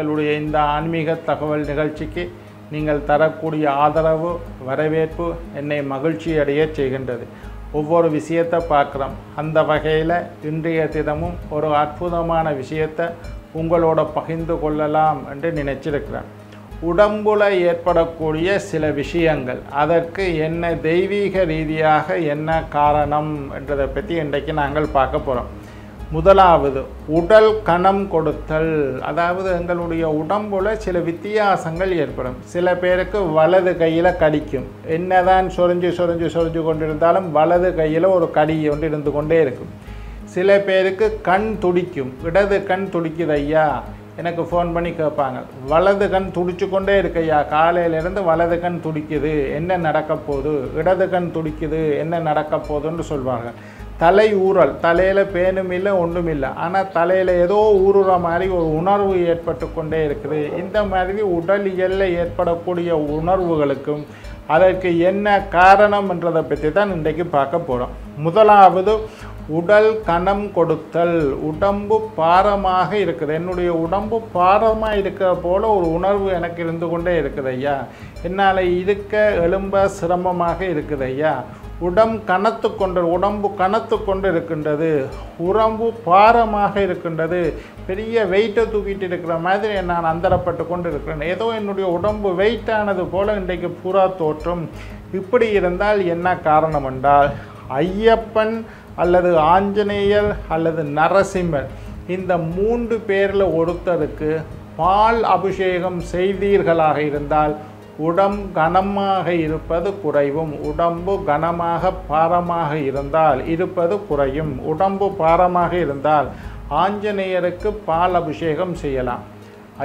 எங்களுடைய இந்த ஆன்மீக தகவல் நிகழ்ச்சிக்கு நீங்கள் தரக்கூடிய ஆதரவு வரவேற்பு என்னை மகிழ்ச்சி அடைய செய்கின்றது. ஒவ்வொரு விஷயத்தை பார்க்குறோம். அந்த வகையில் இன்றைய தினமும் ஒரு அற்புதமான விஷயத்தை உங்களோட பகிர்ந்து கொள்ளலாம் என்று நினைச்சிருக்கிறேன். உடம்புல ஏற்படக்கூடிய சில விஷயங்கள் அதற்கு என்ன தெய்வீக ரீதியாக என்ன காரணம் என்றதை பற்றி இன்றைக்கு நாங்கள் பார்க்க போகிறோம் முதலாவது உடல் கணம் கொடுத்தல். அதாவது எங்களுடைய உடம்புல சில வித்தியாசங்கள் ஏற்படும். சில பேருக்கு வலது கையில் கடிக்கும். என்னதான் சொரிஞ்சு சொரிஞ்சு சொரிஞ்சு கொண்டிருந்தாலும் வலது கையில் ஒரு கடி ஒன்று இருந்து கொண்டே இருக்கும். சில பேருக்கு கண் துடிக்கும். இடது கண் துடிக்குது ஐயா. எனக்கு ஃபோன் பண்ணி கேட்பாங்க. வலது கண் துடிச்சு கொண்டே இருக்கையா காலையிலேருந்து வலது கண் துடிக்குது. என்ன நடக்க போகுது? இடது கண் துடிக்குது. என்ன நடக்க போகுதுன்னு சொல்வாங்க. தலை ஊறல் தலையில் பேனும் இல்லை ஒன்றும் இல்லை. ஆனால் தலையில் ஏதோ ஊறுற மாதிரி ஒரு உணர்வு ஏற்பட்டு கொண்டே இருக்குது. இந்த மாதிரி உடலியலில் ஏற்படக்கூடிய உணர்வுகளுக்கும் அதற்கு என்ன காரணம்ன்றதை பற்றி தான் இன்றைக்கு பார்க்க போகிறோம் முதலாவது உடல் கணம் கொடுத்தல். உடம்பு பாரமாக இருக்குது. என்னுடைய உடம்பு பாரமாக இருக்கிற போல் ஒரு உணர்வு எனக்கு இருந்து கொண்டே இருக்குது ஐயா. என்னால் இருக்க எலும்ப சிரமமாக இருக்குது ஐயா. உடம் கனத்து கொண்டு உடம்பு கனத்து கொண்டு இருக்கின்றது. உடம்பு பாரமாக இருக்கின்றது. பெரிய வெயிட்டை தூக்கிட்டு இருக்கிற மாதிரி நான் அந்தரப்பட்டு கொண்டு இருக்கிறேன் ஏதோ என்னுடைய உடம்பு வெயிட்டானது போல இன்றைக்கு பூரா தோற்றம். இப்படி இருந்தால் என்ன காரணம் என்றால் ஐயப்பன் அல்லது ஆஞ்சநேயர் அல்லது நரசிம்மர் இந்த மூன்று பேரில் ஒருத்தருக்கு பால் அபிஷேகம் செய்தீர்களாக இருந்தால் உடம் கனமாக இருப்பது குறைவும் உடம்பு கனமாக பாரமாக இருந்தால் இருப்பது குறையும். உடம்பு பாரமாக இருந்தால் ஆஞ்சநேயருக்கு பால் அபிஷேகம் செய்யலாம்.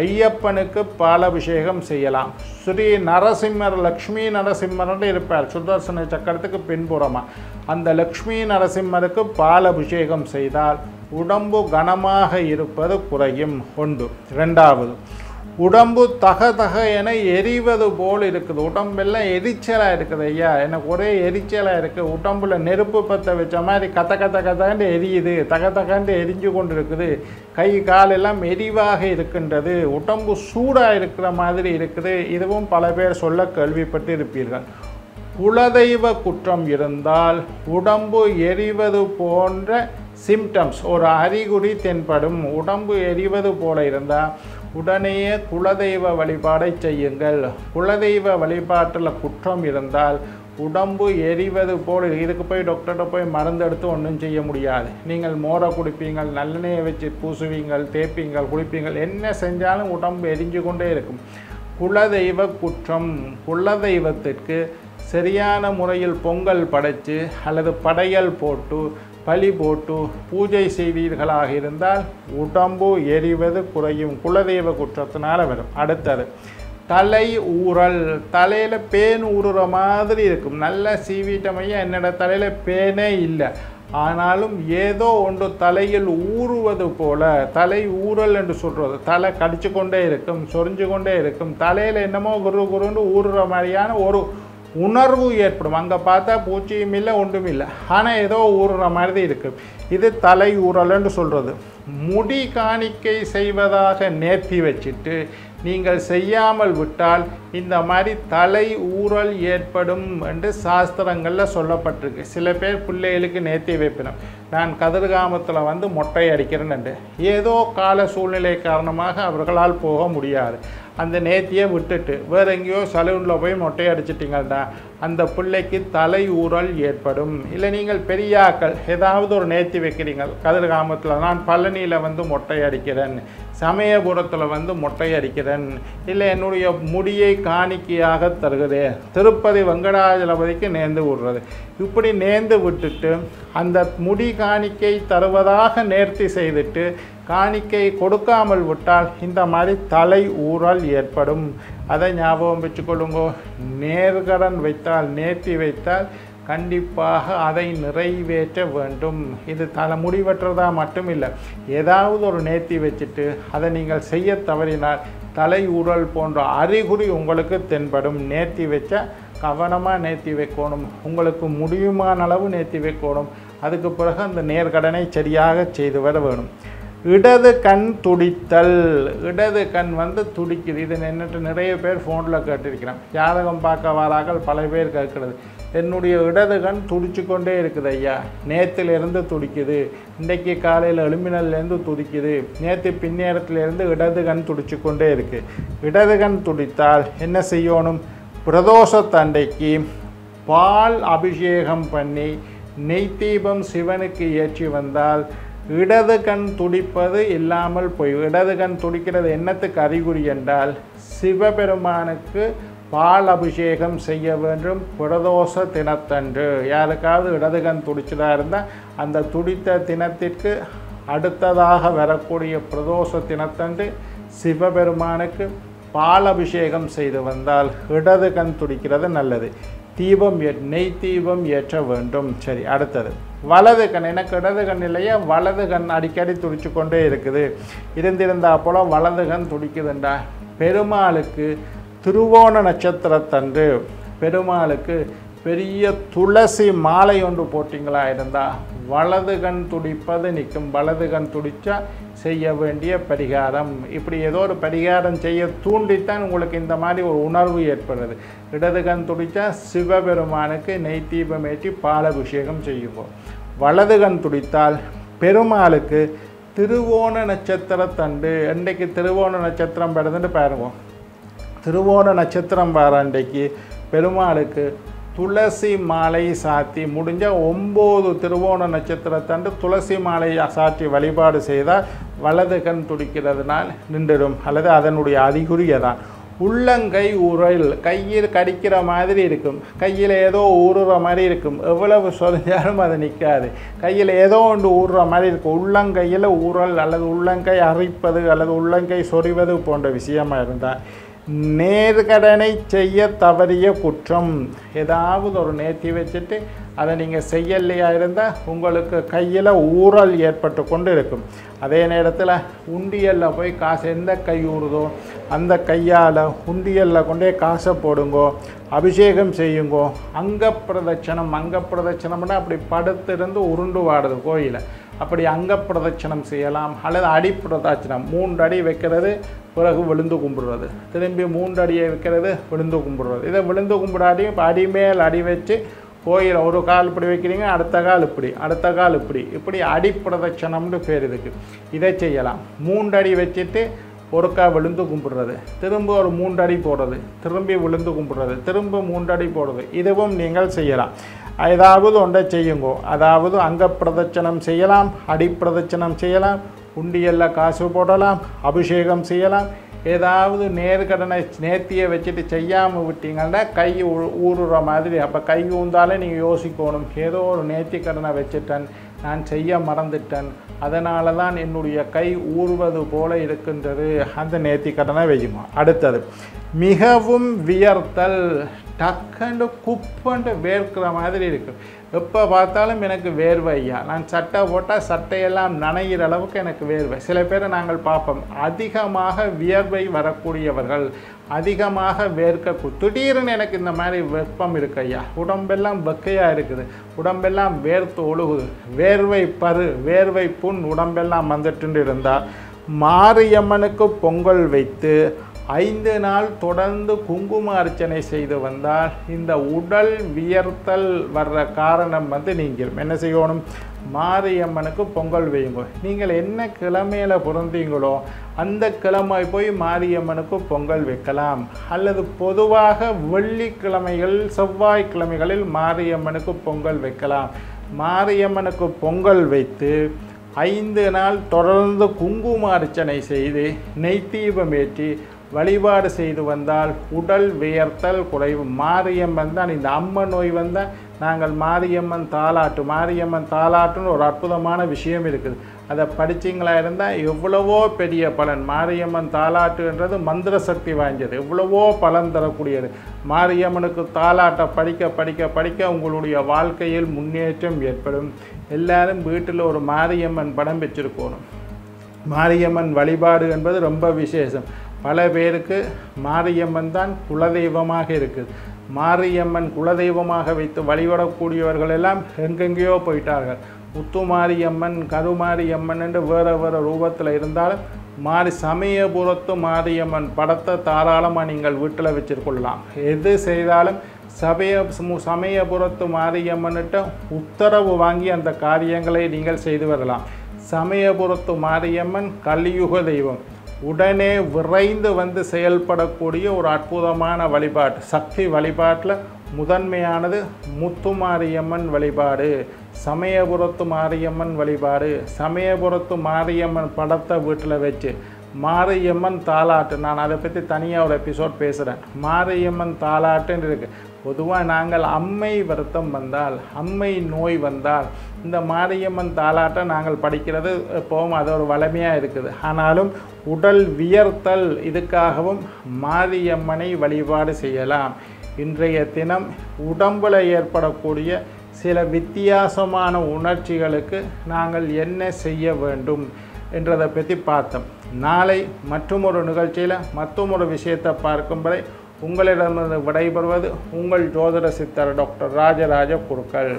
ஐயப்பனுக்கு பாலபிஷேகம் செய்யலாம். ஸ்ரீ நரசிம்மர் லக்ஷ்மி நரசிம்மர்னு இருப்பார். சுதர்சன சக்கரத்துக்கு பின்புறமாக அந்த லக்ஷ்மி நரசிம்மருக்கு பாலபிஷேகம் செய்தால் உடம்பு கனமாக இருப்பது குறையும். ஒன்று. ரெண்டாவது. உடம்பு தக தக என எரிவது போல் இருக்குது. உடம்பெல்லாம் எரிச்சலாக இருக்குது ஐயா. எனக்கு ஒரே எரிச்சலாக இருக்குது உடம்புல நெருப்பு பற்ற வச்ச மாதிரி கத்த கத்த கத்தாண்டு எரியுது. தக தகாண்டு எரிஞ்சு கொண்டு இருக்குது கை காலெல்லாம் எரிவாக இருக்கின்றது. உடம்பு சூடாக இருக்கிற மாதிரி இருக்குது. இதுவும் பல பேர் சொல்ல கேள்விப்பட்டு இருப்பீர்கள். குலதெய்வ குற்றம் இருந்தால் உடம்பு எரிவது போன்ற சிம்டம்ஸ் ஒரு அறிகுறி தென்படும். உடம்பு எரிவது போல இருந்தால் உடனே குலதெய்வ வழிபாடை செய்யுங்கள். குலதெய்வ வழிபாட்டில் குற்றம் இருந்தால் உடம்பு எரிவது போல் இதுக்கு போய் டாக்டர்கிட்ட போய் மருந்து எடுத்து ஒன்றும் செய்ய முடியாது. நீங்கள் மோரை குடிப்பீங்கள் நல்லெண்ணெயை வச்சு பூசுவீங்கள் தேய்ப்பீங்கள் குளிப்பீங்கள். என்ன செஞ்சாலும் உடம்பு எரிஞ்சு கொண்டே இருக்கும். குலதெய்வ குற்றம் குலதெய்வத்திற்கு சரியான முறையில் பொங்கல் படைத்து அல்லது படையல் போட்டு பழி போட்டு பூஜை செய்தீர்களாக இருந்தால் உடம்பு எரிவது குறையும். குலதெய்வ குற்றத்தினால வரும். அடுத்தது தலை ஊறல். தலையில் பேன் ஊறுற மாதிரி இருக்கும். நல்ல சீவிட்டமையா என்னோட தலையில் பேனே இல்லை. ஆனாலும் ஏதோ ஒன்று தலையில் ஊறுவது போல தலை ஊறல் என்று சொல்கிறது தலை கடிச்சு கொண்டே இருக்கும் சொரிஞ்சு கொண்டே இருக்கும். தலையில் என்னமோ குரு குருன்னு ஊறுற மாதிரியான ஒரு உணர்வு ஏற்படும். அங்கே பார்த்தா பூச்சியும் இல்லை ஒன்றும் இல்லை. ஆனால் ஏதோ ஊறுற மாதிரி இருக்குது இது தலை ஊறலன்னு சொல்கிறது முடி காணிக்கை செய்வதாக நேர்த்தி வச்சுட்டு நீங்கள் செய்யாமல் விட்டால் இந்த மாதிரி தலை ஊறல் ஏற்படும் என்று சாஸ்திரங்களில் சொல்லப்பட்டிருக்கு. சில பேர் பிள்ளைகளுக்கு நேர்த்தி வைப்பினோம். நான் கதிர்காமத்தில் வந்து மொட்டை அடிக்கிறேன்னு ஏதோ கால சூழ்நிலை காரணமாக அவர்களால் போக முடியாது. அந்த நேர்த்தியை விட்டுட்டு வேற எங்கேயோ சலூனில் போய் மொட்டை அடிச்சிட்டிங்கன்னா அந்த பிள்ளைக்கு தலை ஊறல் ஏற்படும். இல்லை நீங்கள் பெரியாக்கள் ஏதாவது ஒரு நேர்த்தி வைக்கிறீங்க. கதிர்காமத்தில் நான் பழனியில் வந்து மொட்டை அடிக்கிறேன். சமயபுரத்தில் வந்து மொட்டை அடிக்கிறேன். இல்லை என்னுடைய முடியை காணிக்கையாக தருகிறேன் திருப்பதி வெங்கடாஜலபதிக்கு நேர்ந்து விடுறது. இப்படி நேர்ந்து விட்டுட்டு அந்த முடி காணிக்கை தருவதாக நேர்த்தி செய்துட்டு காணிக்கை கொடுக்காமல் விட்டால் இந்த மாதிரி தலை ஊறல் ஏற்படும். அதை ஞாபகம் வச்சுக்கொள்ளுங்கோ. நேர்கடன் வைத்தால் நேர்த்தி வைத்தால் கண்டிப்பாக அதை நிறைவேற்ற வேண்டும். இது தலை முடிவற்றதாக மட்டும் இல்லை ஏதாவது ஒரு நேர்த்தி வச்சுட்டு அதை நீங்கள் செய்ய தவறினால் தலை ஊறல் போன்ற அறிகுறி உங்களுக்கு தென்படும். நேர்த்தி வச்ச கவனமாக நேர்த்தி வைக்கணும். உங்களுக்கு முடியுமான அளவு நேர்த்தி வைக்கணும். அதுக்கு பிறகு அந்த நேர்கடனை சரியாக செய்து வர வேணும். இடது கண் துடித்தல். இடது கண் வந்து துடிக்குது. இது நின்றுட்டு நிறைய பேர் ஃபோனில் கேட்டிருக்கிறேன் ஜாதகம் பார்க்க வரார்கள் பல பேர் கேட்கிறது. என்னுடைய இடது கண் துடிச்சு கொண்டே இருக்குது ஐயா. நேத்திலிருந்து துடிக்குது. இன்றைக்கு காலையில் எழுமினல்லேருந்து துடிக்குது. நேற்று பின்னேரத்துலேருந்து இடது கண் துடிச்சு கொண்டே இருக்குது இடது கண் துடித்தால் என்ன செய்யணும்? பிரதோஷத்தண்டைக்கு பால் அபிஷேகம் பண்ணி நெய் தீபம் சிவனுக்கு ஏற்றி வந்தால் இடது கண் துடிப்பது இல்லாமல் போய் இடது கண் துடிக்கிறது என்னத்துக்கு அறிகுறி என்றால் சிவபெருமானுக்கு பால் அபிஷேகம் செய்ய வேண்டும் பிரதோஷ தினத்தன்று. யாருக்காவது இடது கண் துடிச்சதாக இருந்தால் அந்த துடித்த தினத்திற்கு அடுத்ததாக வரக்கூடிய பிரதோஷ தினத்தன்று சிவபெருமானுக்கு பால் அபிஷேகம் செய்து வந்தால் இடது கண் துடிக்கிறது நல்லது. தீபம் நெய் தீபம் ஏற்ற வேண்டும். சரி அடுத்தது. வலது கண் எனக்கு இடது கண் இல்லையா? வலது கண் அடிக்கடி துடிச்சு கொண்டே இருக்குது. இருந்திருந்தா போல வலது கண் துடிக்குதுண்டா. பெருமாளுக்கு திருவோண நட்சத்திரத்தன்று பெருமாளுக்கு பெரிய துளசி மாலை ஒன்று போட்டிங்களா இருந்தால் வலது கண் துடிப்பது நிற்கும். வலது கண் துடித்தா செய்ய வேண்டிய பரிகாரம். இப்படி ஏதோ ஒரு பரிகாரம் செய்ய தூண்டித்தான் உங்களுக்கு இந்த மாதிரி ஒரு உணர்வு ஏற்படுறது இடது கண் துடித்தா சிவபெருமானுக்கு நெய் தீபம் ஏற்றி பாலபிஷேகம் செய்யுங்க வலது கண் துடித்தால் பெருமாளுக்கு திருவோண நட்சத்திரத்தண்டு அன்றைக்கு திருவோண நட்சத்திரம் பிறந்துட்டு பாருங்க. திருவோண நட்சத்திரம் வர அன்றைக்கு பெருமாளுக்கு துளசி மாலை சாத்தி முடிஞ்ச ஒம்பது திருவோண நட்சத்திரத்தன்று துளசி மாலையை சாற்றி வழிபாடு செய்தால் வலது கண் துடிக்கிறதுனால் நின்றுடும் அல்லது அதனுடைய அறிகுறியை தான் உள்ளங்கை உரல் கையில் கடிக்கிற மாதிரி இருக்கும். கையில் ஏதோ ஊறுற மாதிரி இருக்கும். எவ்வளவு சொரிஞ்சாலும் அது நிற்காது. கையில் ஏதோ ஒன்று ஊறுற மாதிரி இருக்கும். உள்ளங்கையில் ஊறல் அல்லது உள்ளங்கை அரிப்பது அல்லது உள்ளங்கை சொறிவது போன்ற விஷயமா இருந்தால் நேர்கடனை செய்ய தவறிய குற்றம். ஏதாவது ஒரு நேர்த்தி வச்சுட்டு அதை நீங்கள் செய்யலையா இருந்தால் உங்களுக்கு கையில் ஊறல் ஏற்பட்டு கொண்டு இருக்கும் அதே நேரத்தில் உண்டியலில் போய் காசு எந்த கை ஊறுதோ அந்த கையால் உண்டியலில் கொண்டே காசை போடுங்கோ அபிஷேகம் செய்யுங்கோ அங்க பிரதட்சணம் அங்க பிரதட்சணம்னா அப்படி படுத்திருந்து உருண்டு வாடுது கோயிலை. அப்படி அங்க பிரதட்சணம் செய்யலாம் அல்லது அடி பிரதட்சணம் மூன்று அடி வைக்கிறது பிறகு விழுந்து கும்பிடுறது. திரும்பி மூன்று அடியை வைக்கிறது விழுந்து கும்பிடுறது. இதை விழுந்து கும்பிடாட்டியும் இப்போ அடி மேல் அடி வச்சு கோயில் ஒரு கால் இப்படி வைக்கிறீங்க அடுத்த கால் இப்படி அடுத்த கால் இப்படி. இப்படி அடி பிரதட்சணம்னு பேர் இதுக்கு. இதை செய்யலாம். மூன்று அடி வச்சுட்டு ஒருக்கா விழுந்து கும்பிடுறது. திரும்ப ஒரு மூன்று அடி போடுறது. திரும்பி விழுந்து கும்பிடுறது. திரும்ப மூன்று அடி போடுறது. இதுவும் நீங்கள் செய்யலாம். ஏதாவது ஒன்றை செய்யுங்கோ. அதாவது அங்க பிரதட்சணம் செய்யலாம் அடிப்பிரதட்சணம் செய்யலாம் உண்டியல்ல காசு போடலாம் அபிஷேகம் செய்யலாம். ஏதாவது நேர்கடனை நேர்த்தியை வச்சுட்டு செய்யாமல் விட்டீங்கன்னா கை ஊறுற மாதிரி. அப்போ கை ஊந்தாலே நீங்கள் யோசிக்கணும். ஏதோ ஒரு நேர்த்தி கடனை வச்சுட்டேன் நான் செய்ய மறந்துட்டேன். அதனால தான் என்னுடைய கை ஊறுவது போல இருக்கின்றது. அந்த நேர்த்தி கடனை வையுமா? அடுத்தது மிகவும் வியர்த்தல் டக்குண்டு குப்பண்டு வேர்க்கிற மாதிரி இருக்கும் எப்போ பார்த்தாலும் எனக்கு வேர்வை ஐயா நான் சட்டை போட்டால் சட்டையெல்லாம் நனைகிற அளவுக்கு எனக்கு வேர்வை. சில பேரை நாங்கள் பார்ப்போம். அதிகமாக வியர்வை வரக்கூடியவர்கள் அதிகமாக வேர்க்க திடீர்னு எனக்கு இந்த மாதிரி வெப்பம் இருக்கு ஐயா. உடம்பெல்லாம் வெக்கையாக இருக்குது. உடம்பெல்லாம் வேர்த்து ஒழுகுது. வேர்வை பரு வேர்வை புண் உடம்பெல்லாம் வந்துட்டு இருந்தால் மாரியம்மனுக்கு பொங்கல் வைத்து ஐந்து நாள் தொடர்ந்து குங்கும அர்ச்சனை செய்து வந்தால் இந்த உடல் வியர்த்தல் வர்ற காரணம் வந்து நீங்கள் என்ன செய்யணும்? மாரியம்மனுக்கு பொங்கல் வையுங்க நீங்கள் என்ன கிழமையில் பிறந்தீங்களோ அந்த கிழமை போய் மாரியம்மனுக்கு பொங்கல் வைக்கலாம். அல்லது பொதுவாக வெள்ளிக்கிழமைகள் செவ்வாய்க்கிழமைகளில் மாரியம்மனுக்கு பொங்கல் வைக்கலாம். மாரியம்மனுக்கு பொங்கல் வைத்து ஐந்து நாள் தொடர்ந்து குங்கும அர்ச்சனை செய்து நெய் தீபம் ஏற்றி வழிபாடு செய்து வந்தால் உடல் வியர்த்தல் குறைவு. மாரியம்மன் தான் இந்த அம்மன் நோய் வந்தால் நாங்கள் மாரியம்மன் தாலாட்டு மாரியம்மன் தாலாட்டுன்னு ஒரு அற்புதமான விஷயம் இருக்குது. அதை படிச்சிங்களா இருந்தால் எவ்வளவோ பெரிய பலன். மாரியம்மன் தாலாட்டுன்றது மந்திர சக்தி வாய்ந்தது. எவ்வளவோ பலன் தரக்கூடியது. மாரியம்மனுக்கு தாலாட்டை படிக்க படிக்க படிக்க உங்களுடைய வாழ்க்கையில் முன்னேற்றம் ஏற்படும். எல்லாரும் வீட்டில் ஒரு மாரியம்மன் படம் வச்சிருக்கணும். மாரியம்மன் வழிபாடு என்பது ரொம்ப விசேஷம். பல பேருக்கு மாரியம்மன் தான் குலதெய்வமாக இருக்குது மாரியம்மன் குலதெய்வமாக வைத்து வழிபடக்கூடியவர்கள் எல்லாம் எங்கெங்கேயோ போயிட்டார்கள். முத்துமாரியம்மன் கருமாரியம்மன் என்று வேறு வேறு ரூபத்தில் இருந்தாலும் மாறி சமயபுரத்து மாரியம்மன் படத்தை தாராளமாக நீங்கள் வீட்டில் வச்சுருக்கொள்ளலாம். எது செய்தாலும் சமய சமயபுரத்து மாரியம்மன்கிட்ட உத்தரவு வாங்கி அந்த காரியங்களை நீங்கள் செய்து வரலாம். சமயபுரத்து மாரியம்மன் கலியுக தெய்வம். உடனே விரைந்து வந்து செயல்படக்கூடிய ஒரு அற்புதமான வழிபாடு சக்தி வழிபாட்டில் முதன்மையானது முத்துமாரியம்மன் வழிபாடு சமயபுரத்து மாரியம்மன் வழிபாடு சமயபுரத்து மாரியம்மன் படத்தை வீட்டில் வச்சு மாரியம்மன் தாலாட்டு. நான் அதை பற்றி தனியாக ஒரு எபிசோட் பேசுகிறேன் மாரியம்மன் தாலாட்டுன்னு இருக்குது பொதுவாக நாங்கள் அம்மை வருத்தம் வந்தால் அம்மை நோய் வந்தால் இந்த மாரியம்மன் தாலாட்டை நாங்கள் படிக்கிறது எப்போவும் அது ஒரு வளமையாக இருக்குது. ஆனாலும் உடல் வியர்த்தல் இதுக்காகவும் மாரியம்மனை வழிபாடு செய்யலாம். இன்றைய தினம் உடம்பில் ஏற்படக்கூடிய சில வித்தியாசமான உணர்ச்சிகளுக்கு நாங்கள் என்ன செய்ய வேண்டும்? என்றதை பற்றி பார்த்தோம். நாளை மற்றும் ஒரு நிகழ்ச்சியில் மற்றும் ஒரு விஷயத்தை பார்க்கும் வரை உங்களிடமிருந்து விடைபெறுவது உங்கள் ஜோதிட சித்தர் டாக்டர் ராஜராஜ குருக்கள்.